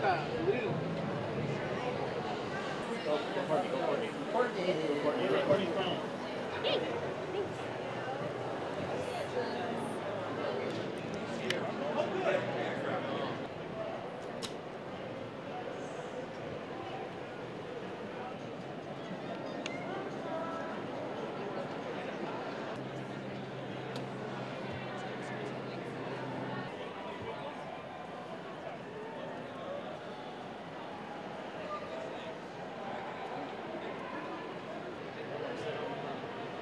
Courtney. Courtney.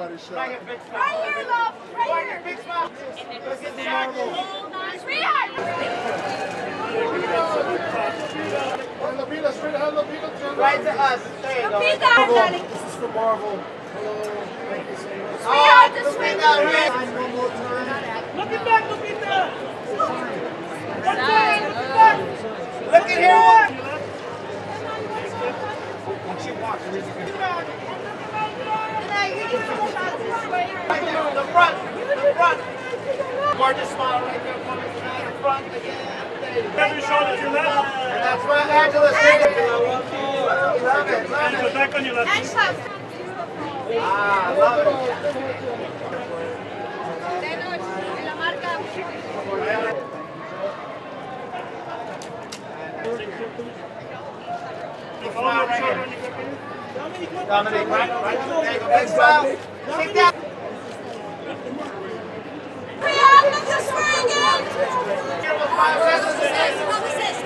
Everybody shot. Right here, love. Right here. Big smile. Sweetheart. Hey, Lupita, straight ahead, Lupita. turn Right around. to us. There you go. Marvel, Pizza, darling. This is for Marvel. Hello. Thank you so much. Sweetheart, the swing. Sign one more time. Looking back, looking back. One time, looking back. Look at here. The front, the front. Gorgeous smile right there for me tonight. The front again. There you go. Grab your shoulders, your left. And that's right, Angela. Stay there. Love it, love And it. back on your left. Ah, love it. Hold your shoulder when you go in. Dominic, right, right. There you go. Big smile. Take that. Here with my sisters.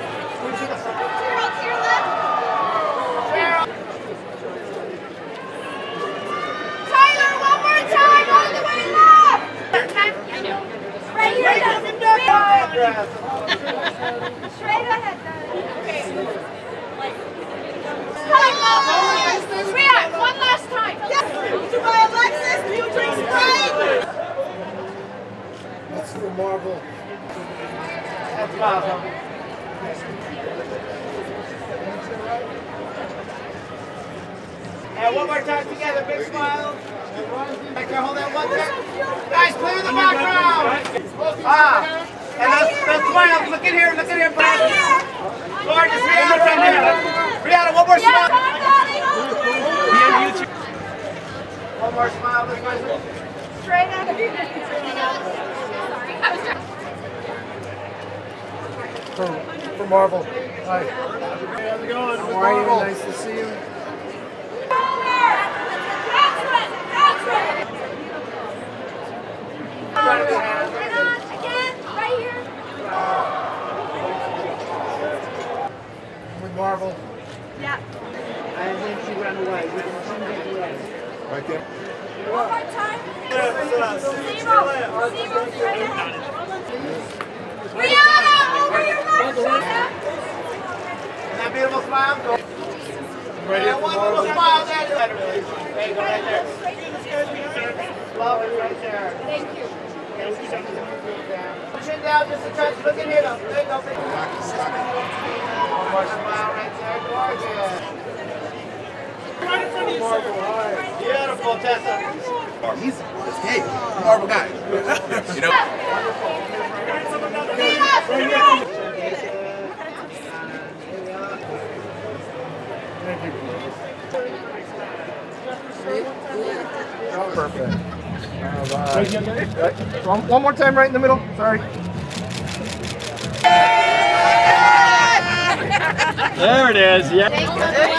Tyler, one more time on the way left. Right here, Yes. straight ahead. Okay. Tyler, Sweetheart, one last time. To my Alexis, do you drink Sprite? That's for Marvel. That's awesome. And one more time together, big smile. Back there, hold that one second. Guys, clear the background. Ah, and let's, let's smile. Look at here, look at here, Brad. Gorgeous, Rihanna right here. Rihanna, one more smile. One more smile, this way. Straight ahead. For, for Marvel. Hi. How's it going? How are you? Nice to see you. With Marvel. Yeah. And then she ran away. We can see her away. Right there. One more time. Left, Zero. Zero straight ahead. Rihanna, over that beautiful smile. Go. One smile there. Go, right there. Love it right there. Thank you. Chin down just a touch. Look. There you go. One more smile right there. Gorgeous. Beautiful, Tessa. He's gay, Marvel guy. you know. Perfect. All right. Right. One, one more time right in the middle. Sorry. There it is. Yeah.